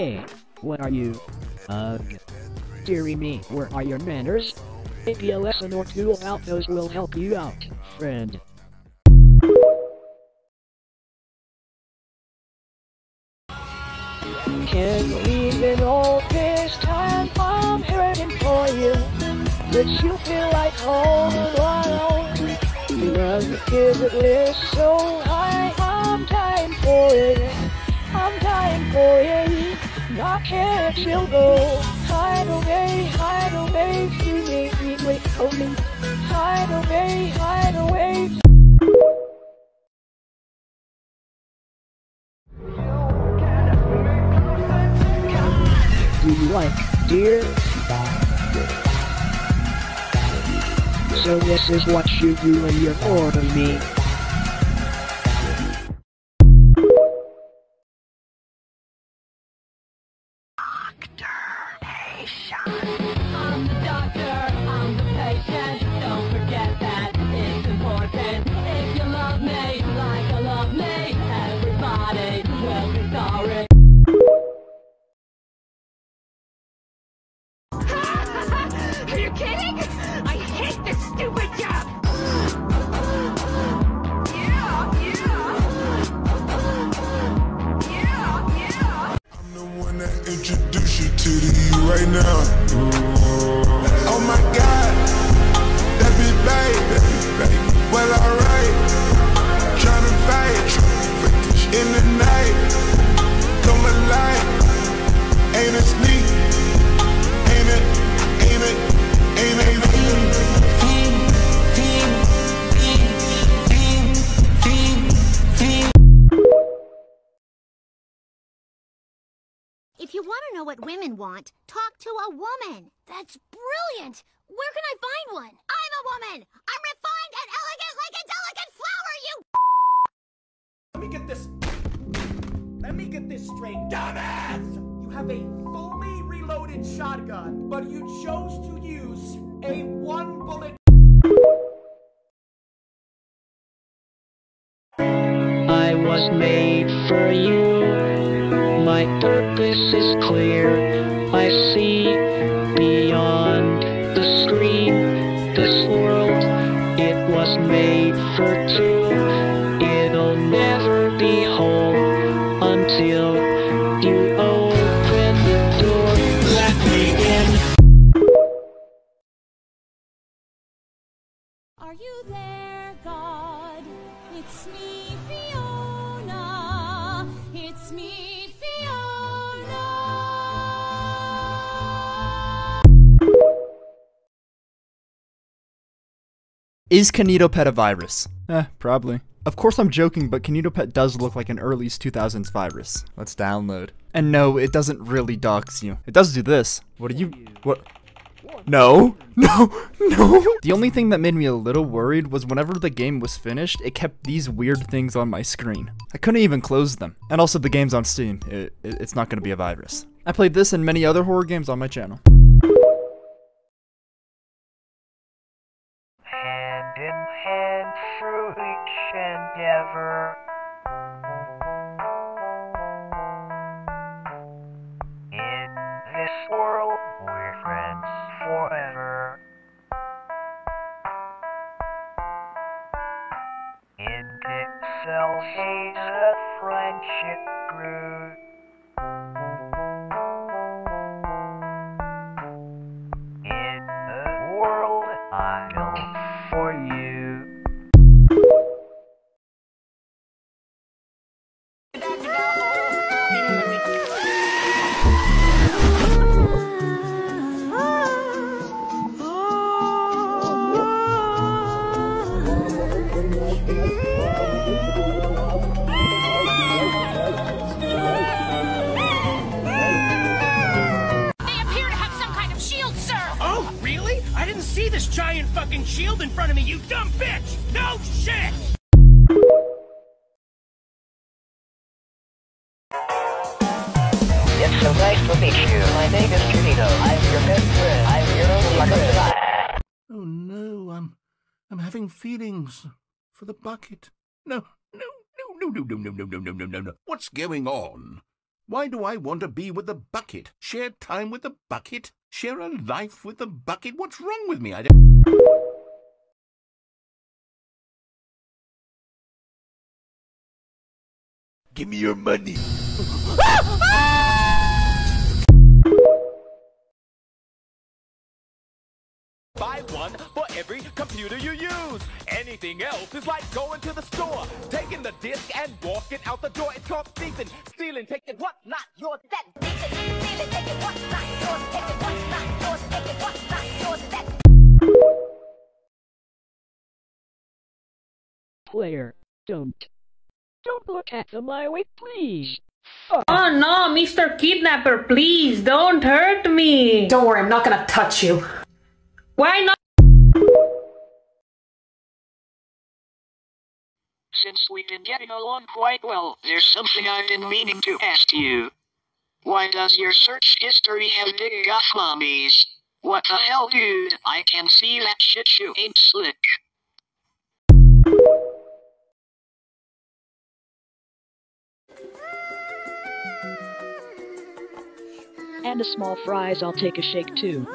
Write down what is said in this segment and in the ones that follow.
Hey, what are you? Ugh. Deary me, where are your manners? Maybe a lesson or two about those will help you out, friend. Can't believe in all this time I'm for you. But you feel like home alone. The so head will go. Hide away, hide away, me wait, Do you like deer? So this is what you do when you're bored of me. Stupid job! Yeah, yeah. Yeah, yeah. I'm the one that introduced you to the right now. Oh my God, that be babe. Well, alright. If you want to know what women want, talk to a woman. That's brilliant. Where can I find one? I'm a woman. I'm refined and elegant like a delicate flower, you Let me get this. Let me get this straight. Dumbass! You have a fully reloaded shotgun, but you chose to use a one bullet. I was made for you. My purpose is clear. I see beyond the screen. This world, it was made for two. It'll never be home until you open the door. Let me in. Are you there, God? It's me, Fiona. It's me, Is KinitoPET a virus? Eh, probably. Of course I'm joking, but KinitoPET does look like an early 2000s virus. Let's download. And no, it doesn't really dox you. It does do this. What are you? What? No, no, no. The only thing that made me a little worried was whenever the game was finished, it kept these weird things on my screen. I couldn't even close them. And also the game's on Steam. It, it- it's not going to be a virus. I played this and many other horror games on my channel. Endeavor. In this world, we're friends forever. In Pixel a friendship grew. Fucking shield in front of me, you dumb bitch! No shit! It's so nice to meet you. My name is Junito. I'm your best friend. I'm your only friend. Oh no, I'm I'm having feelings for the bucket. No, no, no, no, no, no, no, no, no, no, no, no, no. What's going on? Why do I want to be with the bucket? Share time with the bucket? Share a life with the bucket? What's wrong with me? I don't... Give me your money. Buy one for every computer you use. Anything else is like going to the store, taking the disc and walking out the door. It's called thieving, stealing, taking what's not yours. That stealing, taking what's not yours, taking what's not yours, taking what's not yours. Player, don't. Don't look at them my way, please. Oh no, Mr. Kidnapper, please don't hurt me. Don't worry, I'm not gonna touch you. Why not? Since we've been getting along quite well, there's something I've been meaning to ask you. Why does your search history have big guff mommies? What the hell, dude? I can see that shit you ain't slick. And a small fries, I'll take a shake too.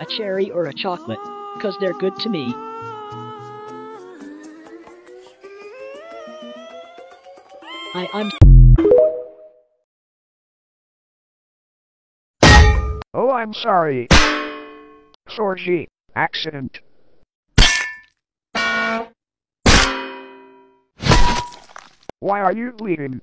A cherry or a chocolate, cause they're good to me. I, I'm. Oh, I'm sorry. Sorry. Accident. Why are you leaving?